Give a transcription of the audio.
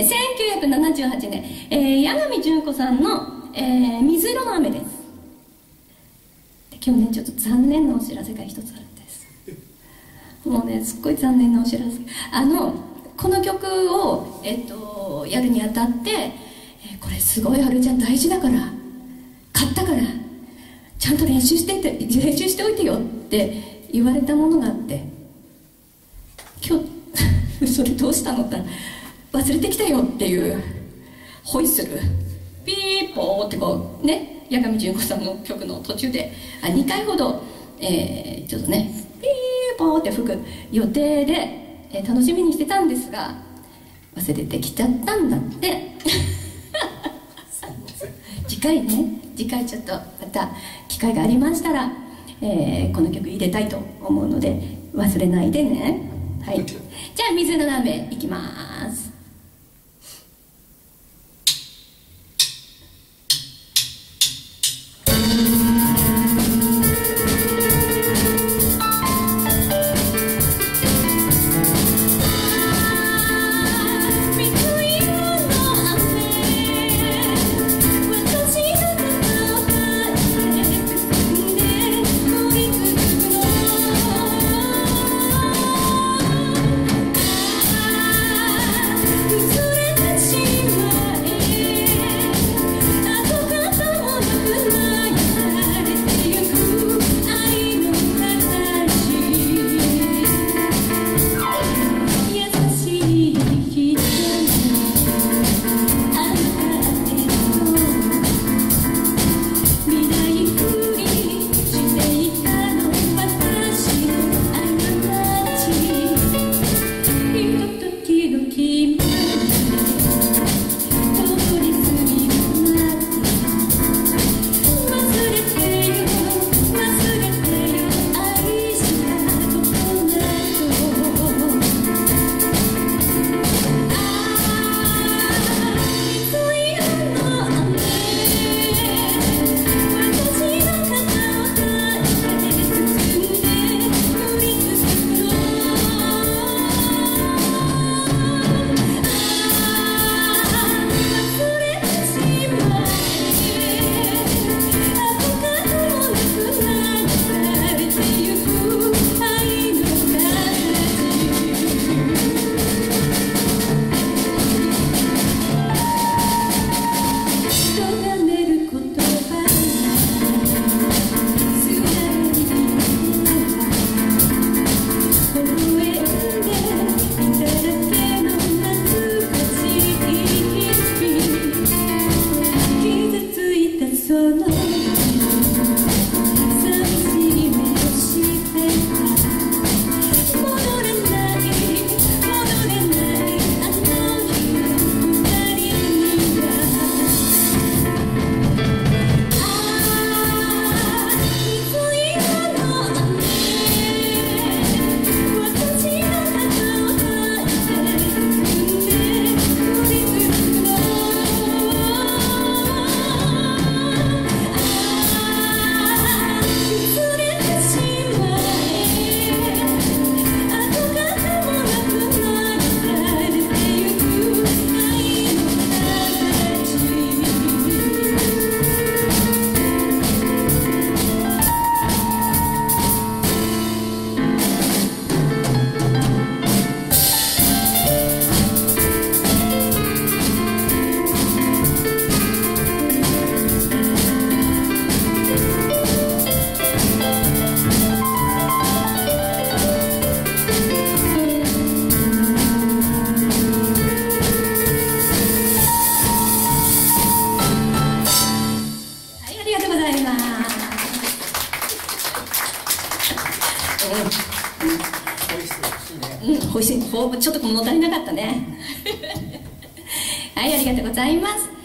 え1978年、えー、八神純子さんの、えー、水色の雨です。で今日ねちょっと残念なお知らせが一つあるんです。もうねすっごい残念なお知らせ。あのこの曲を、えっと、やるにあたって、えー、これすごいあるちゃん大事だから買ったからちゃんと練習してて練習しておいてよって言われたものがあって今日 それどうしたのって忘れてきたよっていうホイッスル。ピーポーってこうね八神純子さんの曲の途中であ2回ほど、えー、ちょっとねピーポーって吹く予定で、えー、楽しみにしてたんですが忘れてきちゃったんだって。次回ね次回ちょっとまた機会がありましたら、えー、この曲入れたいと思うので忘れないでね。はい。じゃあ水の鍋いきますちょっと物足りなかったねはい。ありがとうござい。ます